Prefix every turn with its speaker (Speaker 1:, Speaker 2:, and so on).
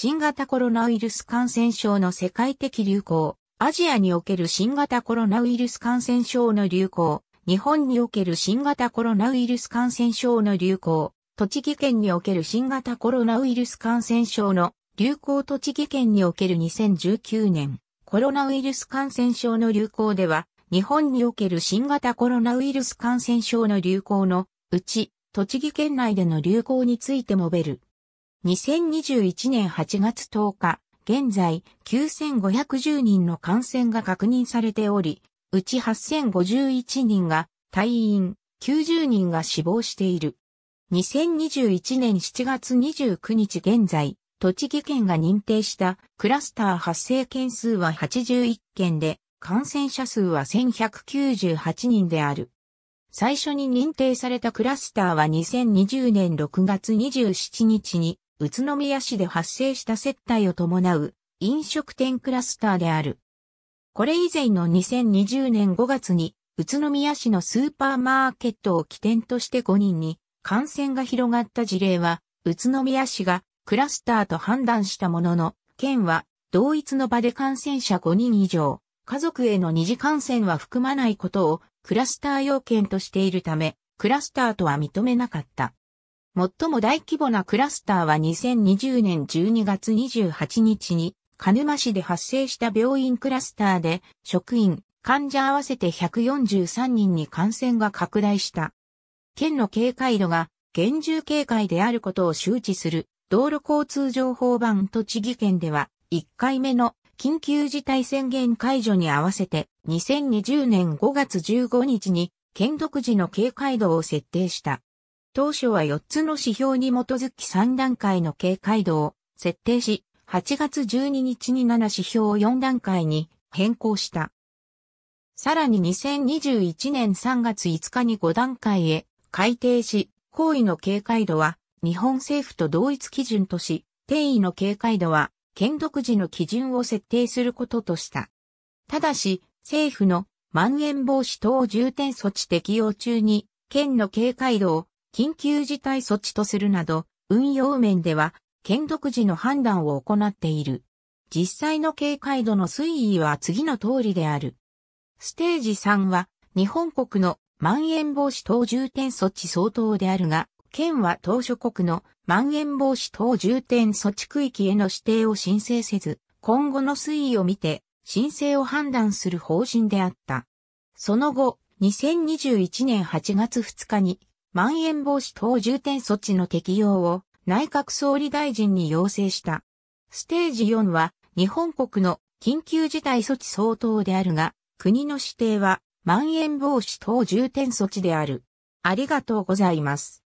Speaker 1: 新型コロナウイルス感染症の世界的流行、アジアにおける新型コロナウイルス感染症の流行、日本における新型コロナウイルス感染症の流行、栃木県における新型コロナウイルス感染症の流行栃木県における2019年。コロナウイルス感染症の流行では、日本における新型コロナウイルス感染症の流行のうち、栃木県内での流行について述べる。2021年8月10日、現在9510人の感染が確認されており、うち8051人が退院、90人が死亡している。2021年7月29日現在、栃木県が認定したクラスター発生件数は81件で、感染者数は1198人である。最初に認定されたクラスターは2020年6月27日に宇都宮市で発生した接待を伴う飲食店クラスターである。これ以前の2020年5月に宇都宮市のスーパーマーケットを起点として5人に感染が広がった事例は宇都宮市がクラスターと判断したものの、県は同一の場で感染者5人以上、家族への二次感染は含まないことをクラスター要件としているため、クラスターとは認めなかった。最も大規模なクラスターは2020年12月28日に鹿沼市で発生した病院クラスターで、職員、患者合わせて143人に感染が拡大した。県の警戒度が厳重警戒であることを周知する道路交通情報版栃木県では1回目の緊急事態宣言解除に合わせて2020年5月15日に県独自の警戒度を設定した。当初は4つの指標に基づき3段階の警戒度を設定し、8月12日に7指標を4段階に変更した。さらに2021年3月5日に5段階へ改定し、行為の警戒度は日本政府と同一基準とし、定位の警戒度は県独自の基準を設定することとした。ただし、政府のまん延防止等重点措置適用中に、県の警戒度を緊急事態措置とするなど、運用面では県独自の判断を行っている。実際の警戒度の推移は次の通りである。ステージ3は日本国のまん延防止等重点措置相当であるが、県は当初国のまん延防止等重点措置区域への指定を申請せず、今後の推移を見て申請を判断する方針であった。その後、2021年8月2日に、まん延防止等重点措置の適用を内閣総理大臣に要請した。ステージ4は日本国の緊急事態措置相当であるが、国の指定はまん延防止等重点措置である。ありがとうございます。